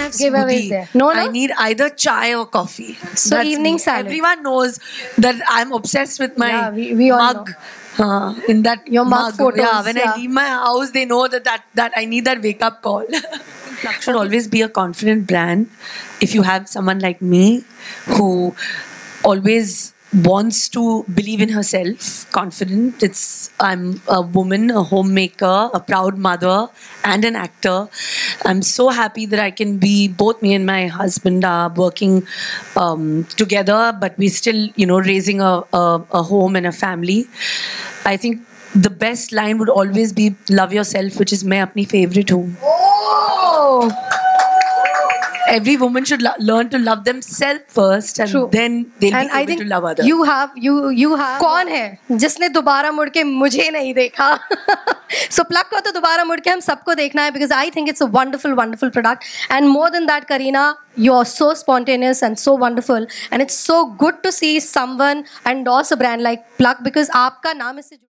have Giveaways smoothie. there. No, no? I need either chai or coffee. So evening me. salad. Everyone knows that I'm obsessed with my Yeah, we- we all mug. Uh, in that Your mug photos, yeah. When yeah. I leave my house, they know that that, that I need that wake up call. should always be a confident brand. If you have someone like me who always wants to believe in herself, confident. It's I'm a woman, a homemaker, a proud mother, and an actor. I'm so happy that I can be both me and my husband are working um, together, but we're still, you know, raising a, a, a home and a family. I think the best line would always be love yourself, which is my apni favorite home. Oh, every woman should lo- learn to love themselves first and True. then they'll and be I able to love others. You have you you have कौन है जिसने दोबारा मुड़ के मुझे नहीं देखा सो plug को तो दोबारा मुड़ के हम सबको देखना है because I think it's a wonderful wonderful product and more than that Kareena you are so spontaneous and so wonderful and it's so good to see someone endorse a brand like Pluckk because aapka naam is